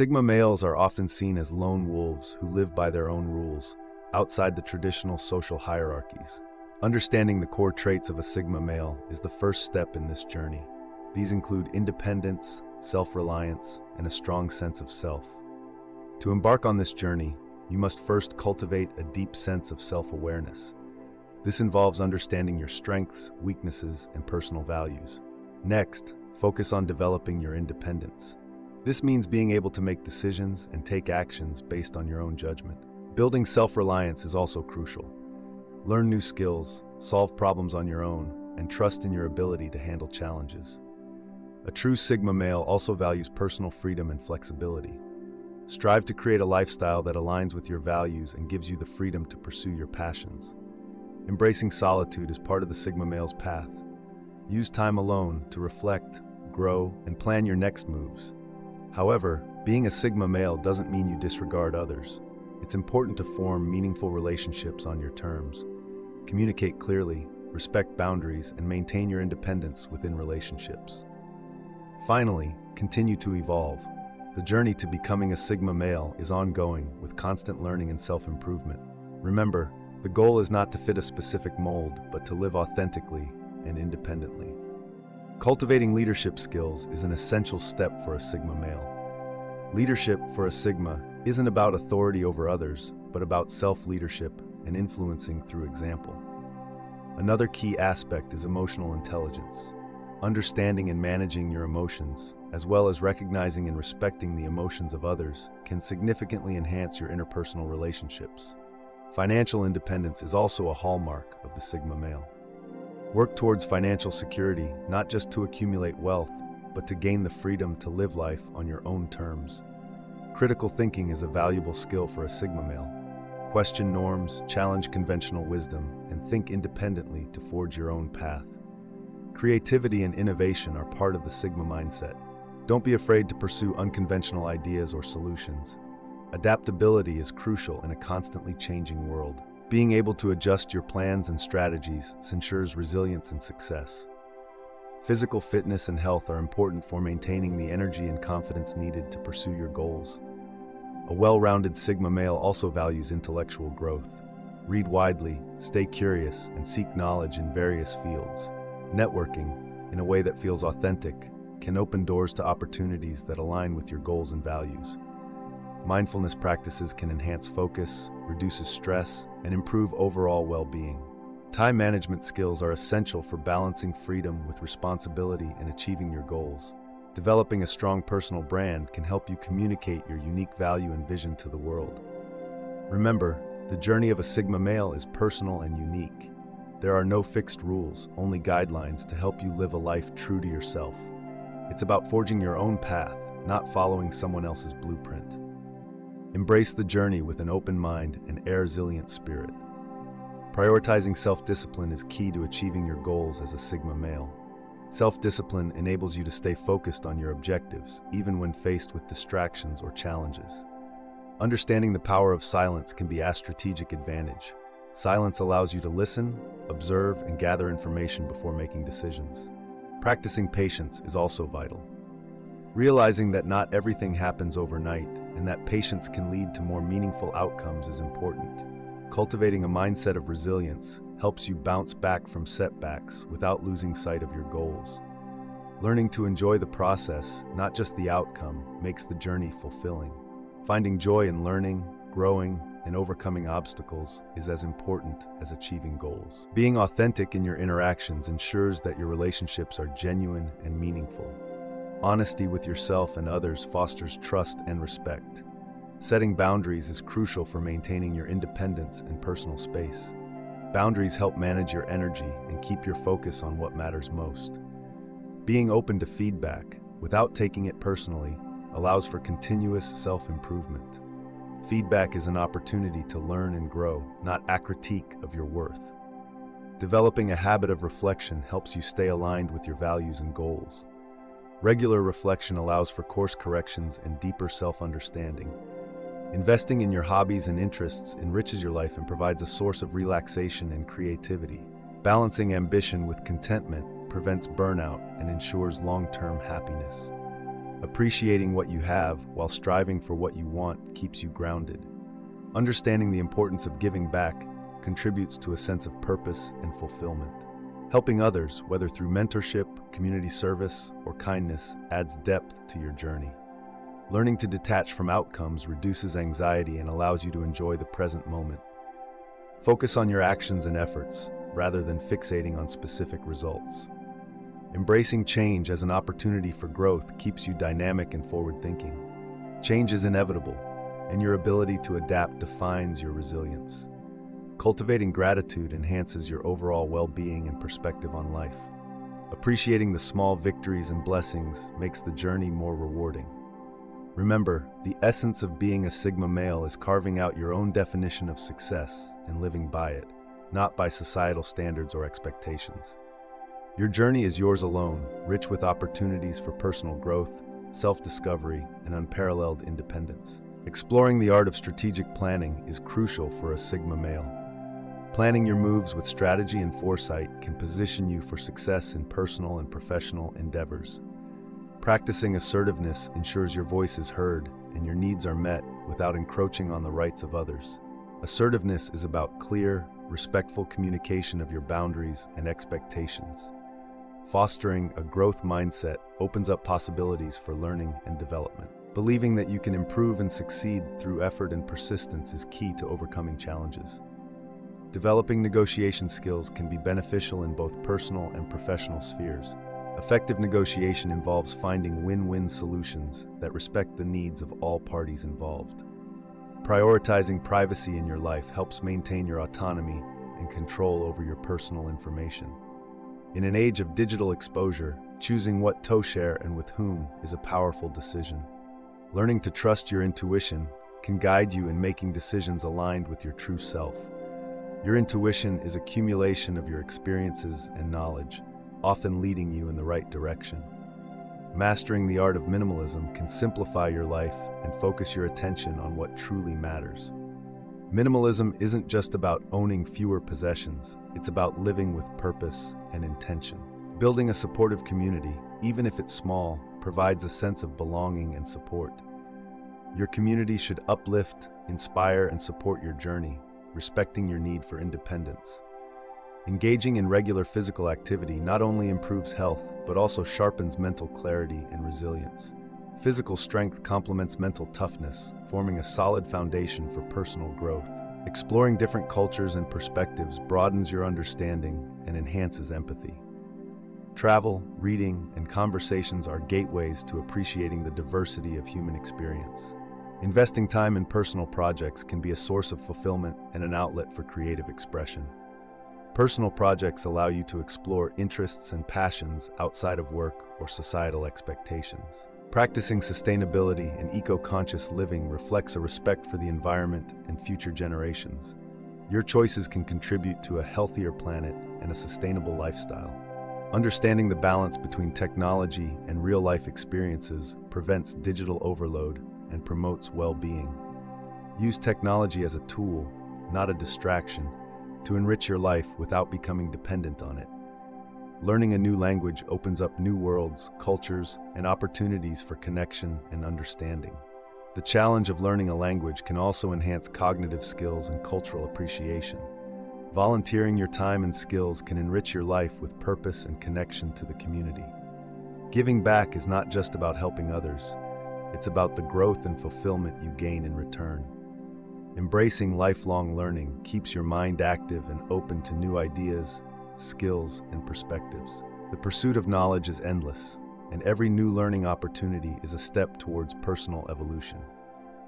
Sigma males are often seen as lone wolves who live by their own rules, outside the traditional social hierarchies. Understanding the core traits of a Sigma male is the first step in this journey. These include independence, self-reliance, and a strong sense of self. To embark on this journey, you must first cultivate a deep sense of self-awareness. This involves understanding your strengths, weaknesses, and personal values. Next, focus on developing your independence. This means being able to make decisions and take actions based on your own judgment. Building self-reliance is also crucial. Learn new skills, solve problems on your own, and trust in your ability to handle challenges. A true Sigma male also values personal freedom and flexibility. Strive to create a lifestyle that aligns with your values and gives you the freedom to pursue your passions. Embracing solitude is part of the Sigma male's path. Use time alone to reflect, grow, and plan your next moves. However, being a Sigma male doesn't mean you disregard others. It's important to form meaningful relationships on your terms. Communicate clearly, respect boundaries, and maintain your independence within relationships. Finally, continue to evolve. The journey to becoming a Sigma male is ongoing with constant learning and self-improvement. Remember, the goal is not to fit a specific mold, but to live authentically and independently. Cultivating leadership skills is an essential step for a Sigma male. Leadership for a Sigma isn't about authority over others, but about self-leadership and influencing through example. Another key aspect is emotional intelligence. Understanding and managing your emotions, as well as recognizing and respecting the emotions of others, can significantly enhance your interpersonal relationships. Financial independence is also a hallmark of the Sigma male. Work towards financial security, not just to accumulate wealth, but to gain the freedom to live life on your own terms. Critical thinking is a valuable skill for a Sigma male. Question norms, challenge conventional wisdom, and think independently to forge your own path. Creativity and innovation are part of the Sigma mindset. Don't be afraid to pursue unconventional ideas or solutions. Adaptability is crucial in a constantly changing world. Being able to adjust your plans and strategies ensures resilience and success. Physical fitness and health are important for maintaining the energy and confidence needed to pursue your goals. A well-rounded Sigma male also values intellectual growth. Read widely, stay curious, and seek knowledge in various fields. Networking, in a way that feels authentic, can open doors to opportunities that align with your goals and values. Mindfulness practices can enhance focus, reduces stress, and improve overall well-being. Time management skills are essential for balancing freedom with responsibility and achieving your goals. Developing a strong personal brand can help you communicate your unique value and vision to the world. Remember, the journey of a Sigma male is personal and unique. There are no fixed rules, only guidelines to help you live a life true to yourself. It's about forging your own path, not following someone else's blueprint. Embrace the journey with an open mind and a resilient spirit. Prioritizing self-discipline is key to achieving your goals as a Sigma male. Self-discipline enables you to stay focused on your objectives, even when faced with distractions or challenges. Understanding the power of silence can be a strategic advantage. Silence allows you to listen, observe, and gather information before making decisions. Practicing patience is also vital. Realizing that not everything happens overnight and that patience can lead to more meaningful outcomes is important. Cultivating a mindset of resilience helps you bounce back from setbacks without losing sight of your goals. Learning to enjoy the process, not just the outcome, makes the journey fulfilling. Finding joy in learning, growing, and overcoming obstacles is as important as achieving goals. Being authentic in your interactions ensures that your relationships are genuine and meaningful. Honesty with yourself and others fosters trust and respect. Setting boundaries is crucial for maintaining your independence and personal space. Boundaries help manage your energy and keep your focus on what matters most. Being open to feedback, without taking it personally, allows for continuous self-improvement. Feedback is an opportunity to learn and grow, not a critique of your worth. Developing a habit of reflection helps you stay aligned with your values and goals. Regular reflection allows for course corrections and deeper self-understanding. Investing in your hobbies and interests enriches your life and provides a source of relaxation and creativity. Balancing ambition with contentment prevents burnout and ensures long-term happiness. Appreciating what you have while striving for what you want keeps you grounded. Understanding the importance of giving back contributes to a sense of purpose and fulfillment. Helping others, whether through mentorship, community service, or kindness, adds depth to your journey. Learning to detach from outcomes reduces anxiety and allows you to enjoy the present moment. Focus on your actions and efforts, rather than fixating on specific results. Embracing change as an opportunity for growth keeps you dynamic and forward-thinking. Change is inevitable, and your ability to adapt defines your resilience. Cultivating gratitude enhances your overall well-being and perspective on life. Appreciating the small victories and blessings makes the journey more rewarding. Remember, the essence of being a Sigma male is carving out your own definition of success and living by it, not by societal standards or expectations. Your journey is yours alone, rich with opportunities for personal growth, self-discovery, and unparalleled independence. Exploring the art of strategic planning is crucial for a Sigma male. Planning your moves with strategy and foresight can position you for success in personal and professional endeavors. Practicing assertiveness ensures your voice is heard and your needs are met without encroaching on the rights of others. Assertiveness is about clear, respectful communication of your boundaries and expectations. Fostering a growth mindset opens up possibilities for learning and development. Believing that you can improve and succeed through effort and persistence is key to overcoming challenges. Developing negotiation skills can be beneficial in both personal and professional spheres. Effective negotiation involves finding win-win solutions that respect the needs of all parties involved. Prioritizing privacy in your life helps maintain your autonomy and control over your personal information. In an age of digital exposure, choosing what to share and with whom is a powerful decision. Learning to trust your intuition can guide you in making decisions aligned with your true self. Your intuition is accumulation of your experiences and knowledge, often leading you in the right direction. Mastering the art of minimalism can simplify your life and focus your attention on what truly matters. Minimalism isn't just about owning fewer possessions, it's about living with purpose and intention. Building a supportive community, even if it's small, provides a sense of belonging and support. Your community should uplift, inspire, and support your journey, respecting your need for independence. Engaging in regular physical activity not only improves health, but also sharpens mental clarity and resilience. Physical strength complements mental toughness, forming a solid foundation for personal growth. Exploring different cultures and perspectives broadens your understanding and enhances empathy. Travel, reading, and conversations are gateways to appreciating the diversity of human experience. Investing time in personal projects can be a source of fulfillment and an outlet for creative expression. Personal projects allow you to explore interests and passions outside of work or societal expectations. Practicing sustainability and eco-conscious living reflects a respect for the environment and future generations. Your choices can contribute to a healthier planet and a sustainable lifestyle. Understanding the balance between technology and real-life experiences prevents digital overload and promotes well-being. Use technology as a tool, not a distraction, to enrich your life without becoming dependent on it. Learning a new language opens up new worlds, cultures, and opportunities for connection and understanding. The challenge of learning a language can also enhance cognitive skills and cultural appreciation. Volunteering your time and skills can enrich your life with purpose and connection to the community. Giving back is not just about helping others, it's about the growth and fulfillment you gain in return. Embracing lifelong learning keeps your mind active and open to new ideas, skills, and perspectives. The pursuit of knowledge is endless, and every new learning opportunity is a step towards personal evolution.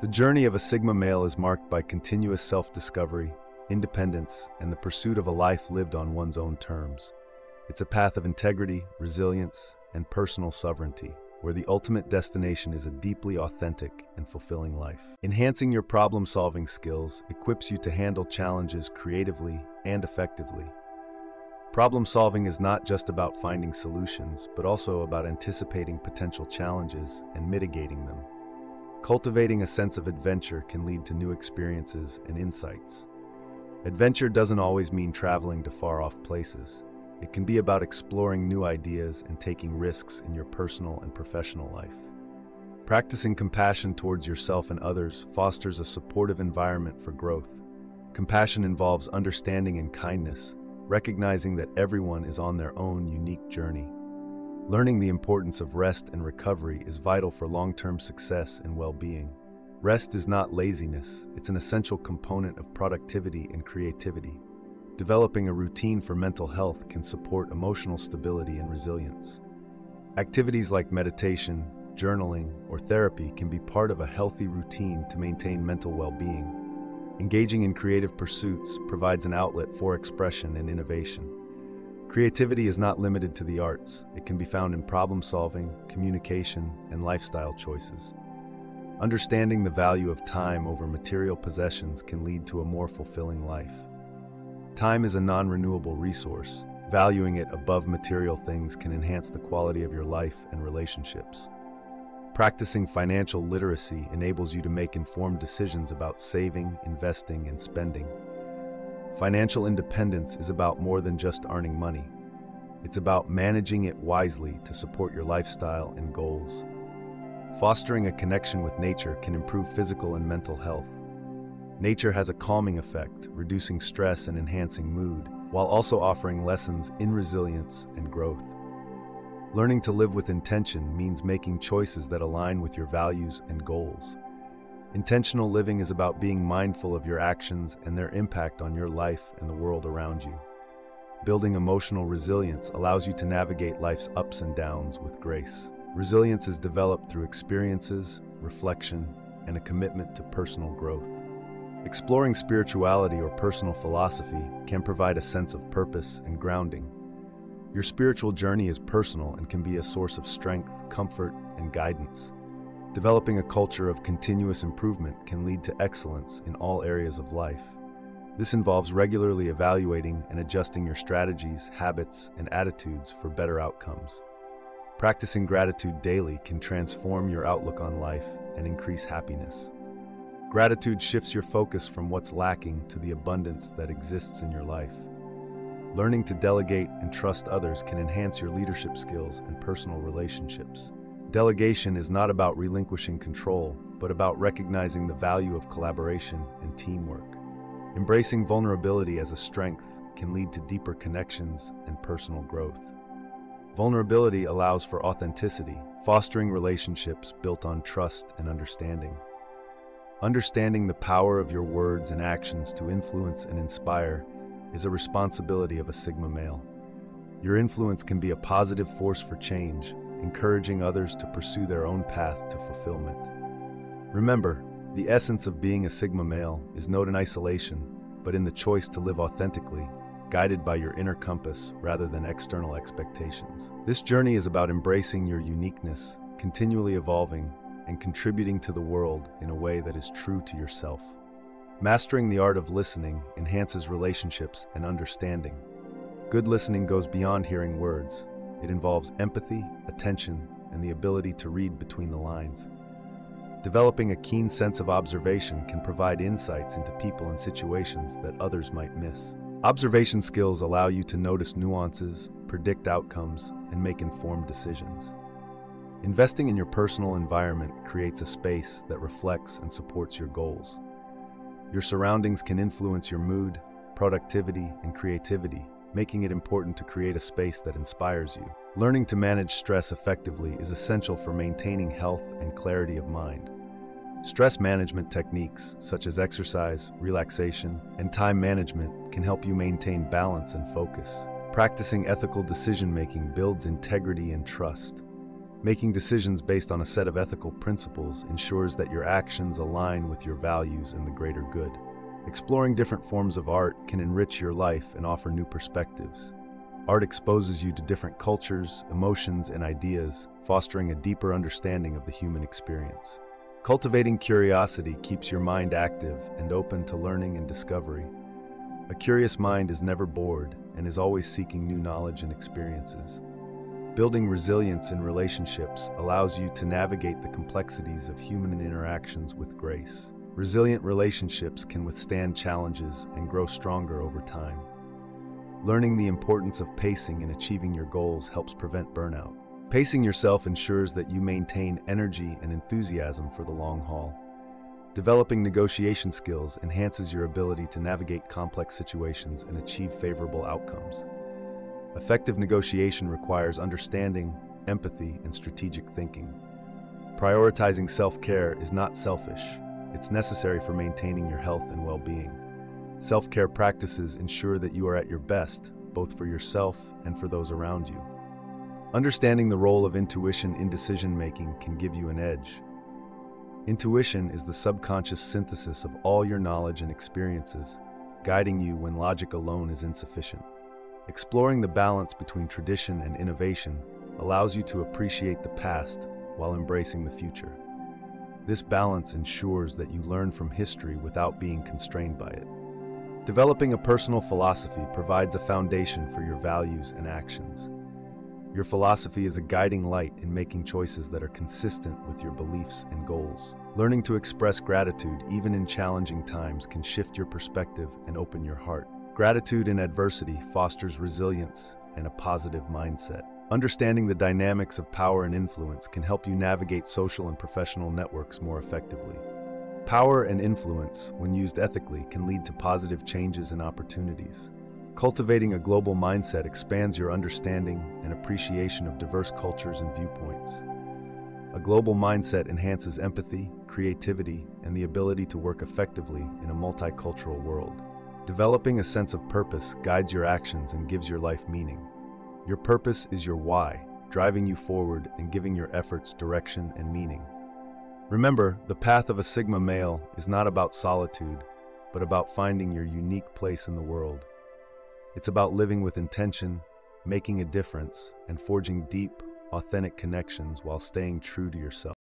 The journey of a Sigma male is marked by continuous self-discovery, independence, and the pursuit of a life lived on one's own terms. It's a path of integrity, resilience, and personal sovereignty where the ultimate destination is a deeply authentic and fulfilling life. Enhancing your problem-solving skills equips you to handle challenges creatively and effectively. Problem-solving is not just about finding solutions, but also about anticipating potential challenges and mitigating them. Cultivating a sense of adventure can lead to new experiences and insights. Adventure doesn't always mean traveling to far-off places. It can be about exploring new ideas and taking risks in your personal and professional life. Practicing compassion towards yourself and others fosters a supportive environment for growth. Compassion involves understanding and kindness, recognizing that everyone is on their own unique journey. Learning the importance of rest and recovery is vital for long-term success and well-being. Rest is not laziness, it's an essential component of productivity and creativity. Developing a routine for mental health can support emotional stability and resilience. Activities like meditation, journaling, or therapy can be part of a healthy routine to maintain mental well-being. Engaging in creative pursuits provides an outlet for expression and innovation. Creativity is not limited to the arts. It can be found in problem solving, communication, and lifestyle choices. Understanding the value of time over material possessions can lead to a more fulfilling life. Time is a non-renewable resource. Valuing it above material things can enhance the quality of your life and relationships. Practicing financial literacy enables you to make informed decisions about saving, investing, and spending. Financial independence is about more than just earning money. It's about managing it wisely to support your lifestyle and goals. Fostering a connection with nature can improve physical and mental health. Nature has a calming effect, reducing stress and enhancing mood, while also offering lessons in resilience and growth. Learning to live with intention means making choices that align with your values and goals. Intentional living is about being mindful of your actions and their impact on your life and the world around you. Building emotional resilience allows you to navigate life's ups and downs with grace. Resilience is developed through experiences, reflection, and a commitment to personal growth. Exploring spirituality or personal philosophy can provide a sense of purpose and grounding. Your spiritual journey is personal and can be a source of strength, comfort, and guidance. Developing a culture of continuous improvement can lead to excellence in all areas of life. This involves regularly evaluating and adjusting your strategies, habits, and attitudes for better outcomes. Practicing gratitude daily can transform your outlook on life and increase happiness. Gratitude shifts your focus from what's lacking to the abundance that exists in your life. Learning to delegate and trust others can enhance your leadership skills and personal relationships. Delegation is not about relinquishing control, but about recognizing the value of collaboration and teamwork. Embracing vulnerability as a strength can lead to deeper connections and personal growth. Vulnerability allows for authenticity, fostering relationships built on trust and understanding. Understanding the power of your words and actions to influence and inspire is a responsibility of a Sigma male. Your influence can be a positive force for change, encouraging others to pursue their own path to fulfillment. Remember, the essence of being a Sigma male is not in isolation, but in the choice to live authentically guided by your inner compass rather than external expectations. This journey is about embracing your uniqueness, continually evolving, and contributing to the world in a way that is true to yourself. Mastering the art of listening enhances relationships and understanding. Good listening goes beyond hearing words. It involves empathy, attention, and the ability to read between the lines. Developing a keen sense of observation can provide insights into people and situations that others might miss. Observation skills allow you to notice nuances, predict outcomes, and make informed decisions. Investing in your personal environment creates a space that reflects and supports your goals. Your surroundings can influence your mood, productivity, and creativity, making it important to create a space that inspires you. Learning to manage stress effectively is essential for maintaining health and clarity of mind. Stress management techniques, such as exercise, relaxation, and time management, can help you maintain balance and focus. Practicing ethical decision-making builds integrity and trust. Making decisions based on a set of ethical principles ensures that your actions align with your values and the greater good. Exploring different forms of art can enrich your life and offer new perspectives. Art exposes you to different cultures, emotions, and ideas, fostering a deeper understanding of the human experience. Cultivating curiosity keeps your mind active and open to learning and discovery. A curious mind is never bored and is always seeking new knowledge and experiences. Building resilience in relationships allows you to navigate the complexities of human interactions with grace. Resilient relationships can withstand challenges and grow stronger over time. Learning the importance of pacing in achieving your goals helps prevent burnout. Pacing yourself ensures that you maintain energy and enthusiasm for the long haul. Developing negotiation skills enhances your ability to navigate complex situations and achieve favorable outcomes. Effective negotiation requires understanding, empathy, and strategic thinking. Prioritizing self-care is not selfish. It's necessary for maintaining your health and well-being. Self-care practices ensure that you are at your best, both for yourself and for those around you. Understanding the role of intuition in decision-making can give you an edge. Intuition is the subconscious synthesis of all your knowledge and experiences, guiding you when logic alone is insufficient. Exploring the balance between tradition and innovation allows you to appreciate the past while embracing the future. This balance ensures that you learn from history without being constrained by it. Developing a personal philosophy provides a foundation for your values and actions. Your philosophy is a guiding light in making choices that are consistent with your beliefs and goals. Learning to express gratitude even in challenging times can shift your perspective and open your heart. Gratitude in adversity fosters resilience and a positive mindset. Understanding the dynamics of power and influence can help you navigate social and professional networks more effectively. Power and influence, when used ethically, can lead to positive changes and opportunities. Cultivating a global mindset expands your understanding and appreciation of diverse cultures and viewpoints. A global mindset enhances empathy, creativity, and the ability to work effectively in a multicultural world. Developing a sense of purpose guides your actions and gives your life meaning. Your purpose is your why, driving you forward and giving your efforts direction and meaning. Remember, the path of a Sigma male is not about solitude, but about finding your unique place in the world. It's about living with intention, making a difference, and forging deep, authentic connections while staying true to yourself.